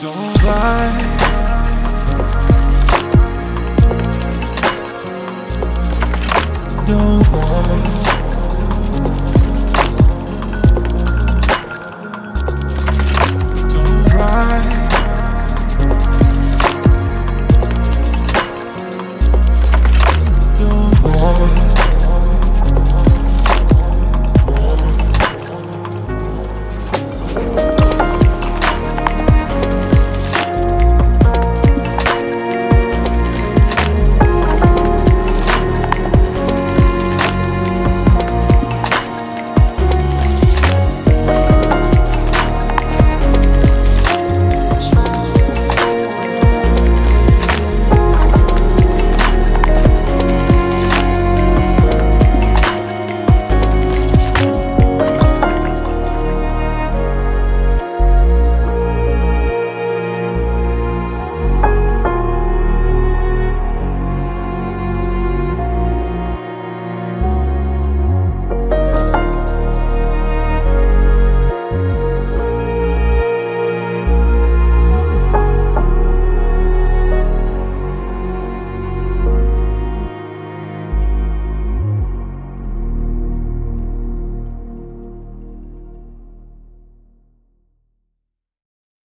Don't lie. Don't lie.